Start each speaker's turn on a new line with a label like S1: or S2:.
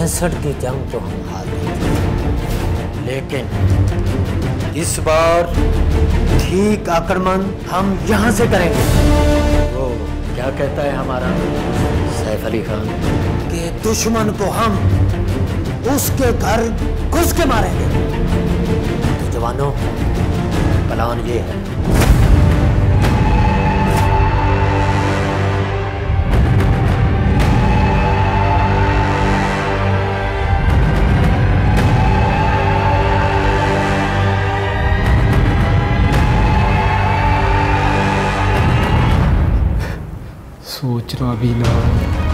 S1: पैंसठ की जंग तो हम हार गए लेकिन इस बार ठीक आक्रमण हम यहाँ से करेंगे। वो क्या कहता है हमारा सैफ अली खान? के दुश्मन को हम उसके घर घुस के मारेंगे। तो जवानों, प्लान ये है।
S2: सोचना भी ना